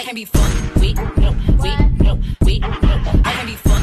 I can be fun. with, no, with, no, with, no. I can be fucked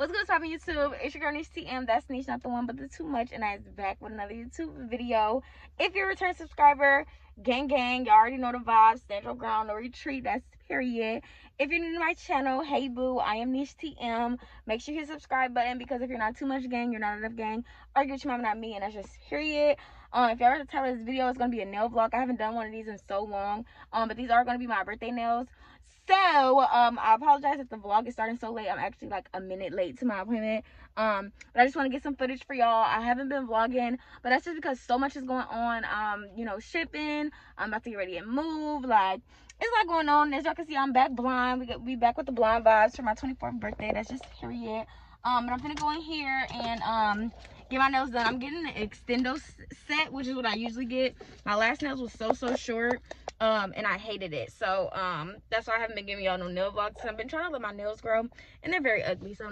What's good, poppin' YouTube? It's your girl Nish TM. That's Nish, not the one, but the too much. And I is back with another YouTube video. If you're a return subscriber, gang gang, y'all already know the vibes. Stand your ground, no retreat. That's period. If you're new to my channel, hey boo, I am Nish TM. Make sure you hit subscribe button because if you're not too much gang, you're not enough gang. Or get your mama, not me, and that's just period. Um, if y'all read the title of this video, it's gonna be a nail vlog. I haven't done one of these in so long. Um, but these are gonna be my birthday nails. So, um, I apologize if the vlog is starting so late. I'm actually like a minute late to my appointment. Um, but I just want to get some footage for y'all. I haven't been vlogging, but that's just because so much is going on. Um, you know, shipping. I'm about to get ready and move. Like, it's a lot going on. As y'all can see, I'm back blind. We got we back with the blind vibes for my 24th birthday. That's just period. Um, but I'm gonna go in here and um get my nails done. I'm getting the extendo set, which is what I usually get. My last nails was so so short um and i hated it so um that's why i haven't been giving y'all no nail vlogs i've been trying to let my nails grow and they're very ugly so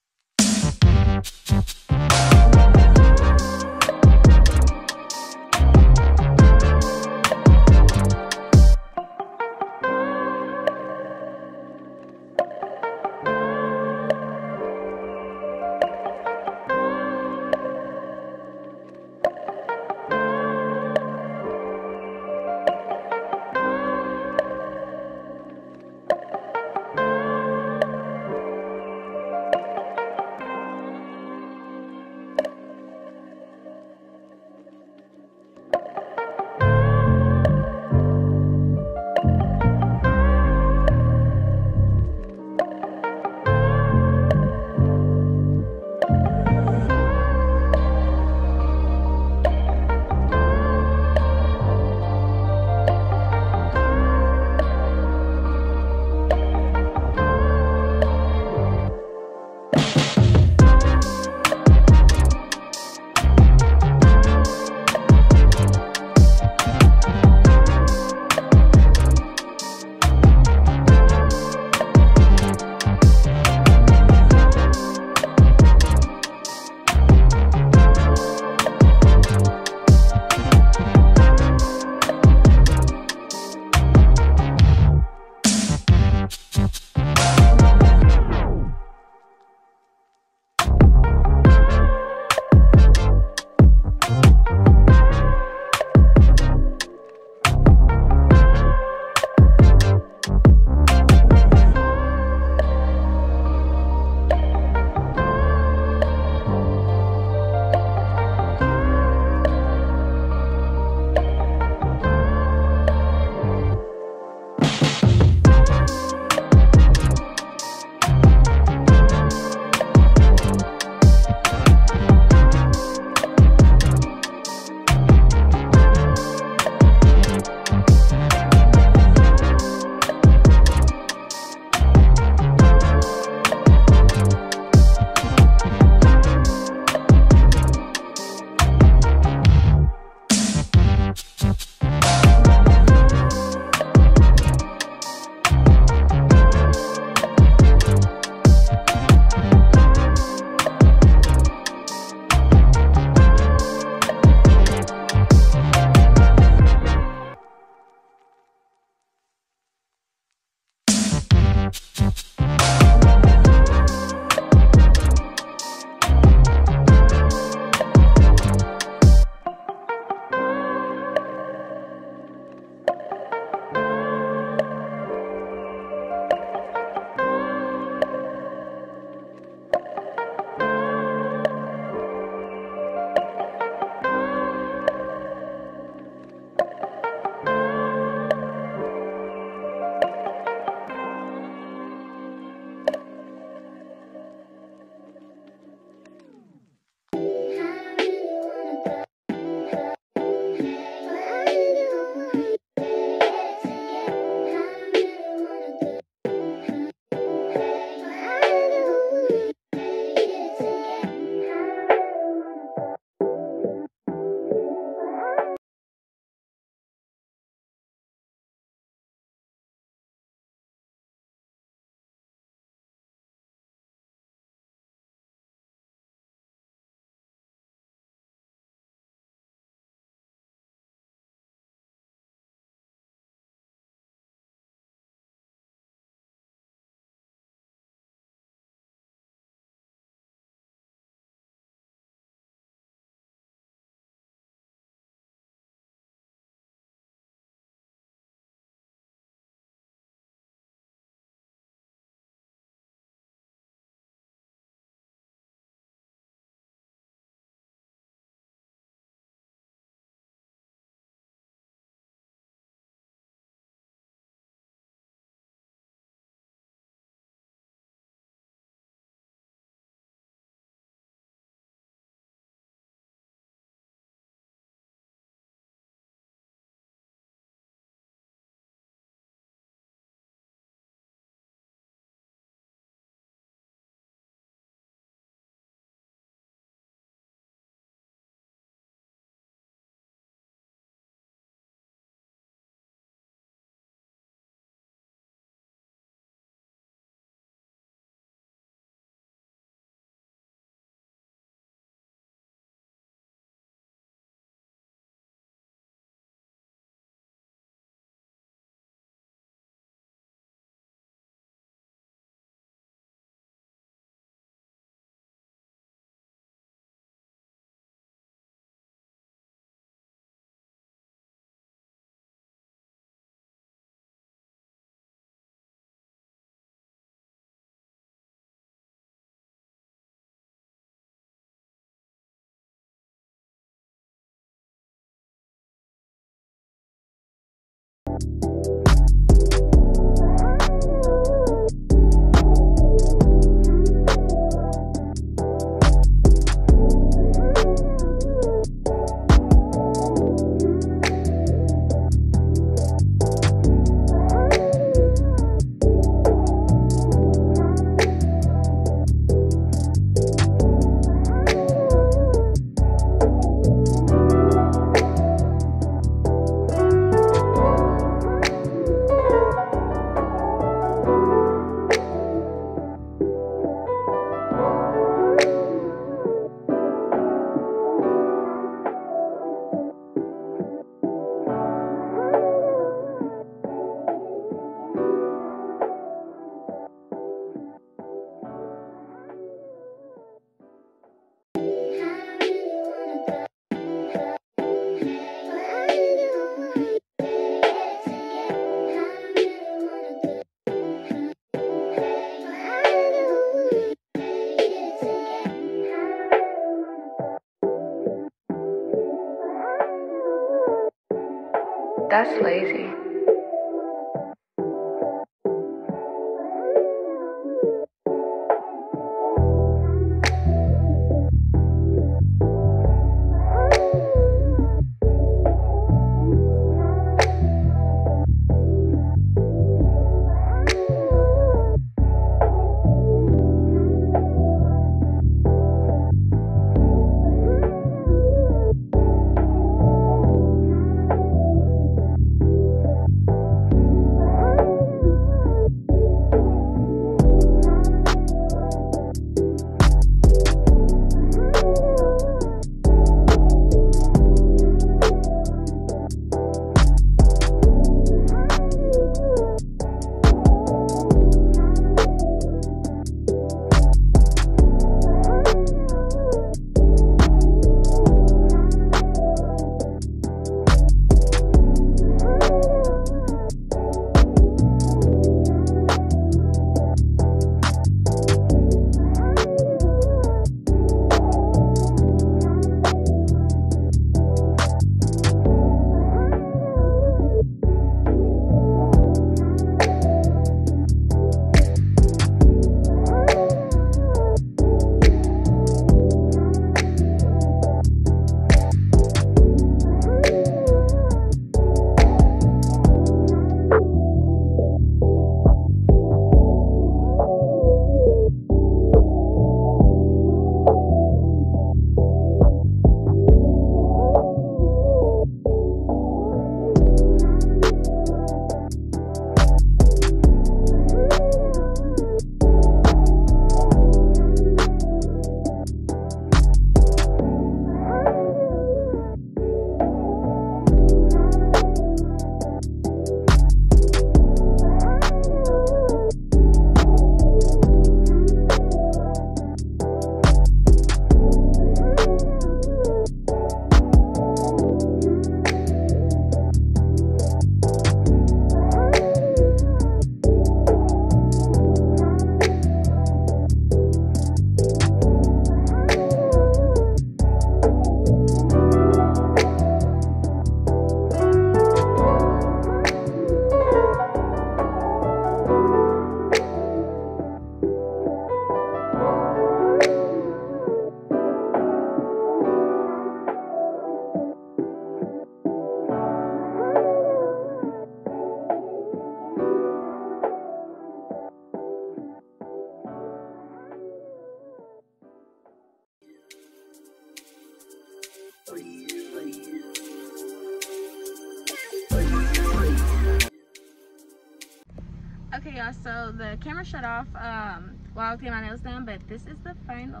So the camera shut off um, while I was getting my nails done, but this is the final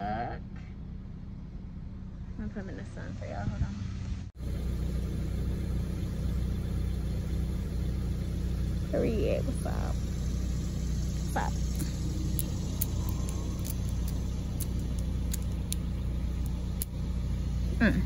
look. I'm gonna put them in the sun for y'all. Hold on. Period. What's up? What's up? Mm.